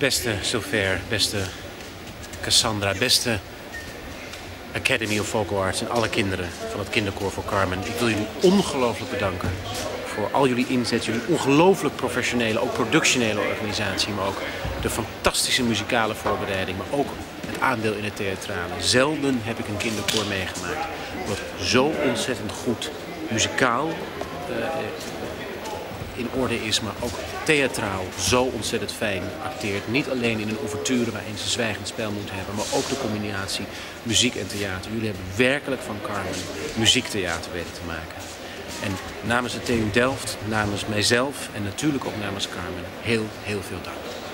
Beste Silver, beste Cassandra, beste Academy of Vocal Arts en alle kinderen van het kinderkoor voor Carmen. Ik wil jullie ongelooflijk bedanken voor al jullie inzet, jullie ongelooflijk professionele, ook productionele organisatie, maar ook de fantastische muzikale voorbereiding, maar ook het aandeel in het theatrale. Zelden heb ik een kinderkoor meegemaakt wat zo ontzettend goed muzikaal uh, in orde is, maar ook theatraal zo ontzettend fijn acteert. Niet alleen in een ouverture waarin ze zwijgend spel moet hebben, maar ook de combinatie muziek en theater. Jullie hebben werkelijk van Carmen muziektheater weten te maken. En namens de TU Delft, namens mijzelf en natuurlijk ook namens Carmen heel, heel veel dank.